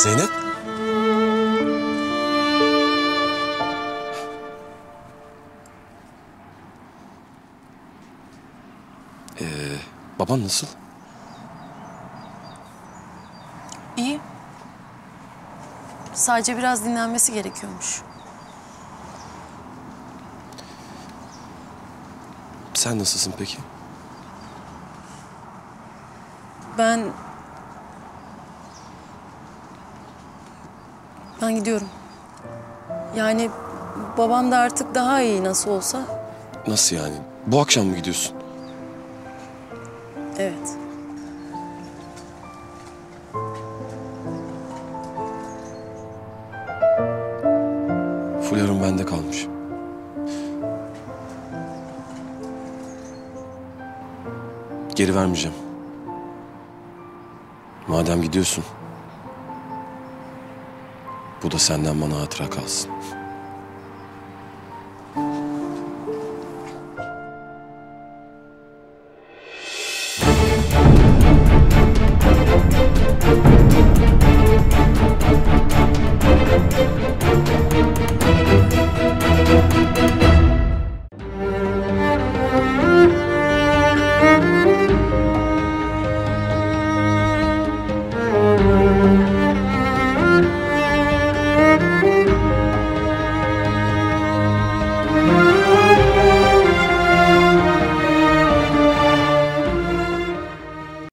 Zeynep. Ee, baban nasıl? İyi. Sadece biraz dinlenmesi gerekiyormuş. Sen nasılsın peki? Ben Ben gidiyorum. Yani babam da artık daha iyi nasıl olsa. Nasıl yani? Bu akşam mı gidiyorsun? Evet. Fularım bende kalmış. Geri vermeyeceğim. Madem gidiyorsun. Bu da senden bana hatıra kalsın.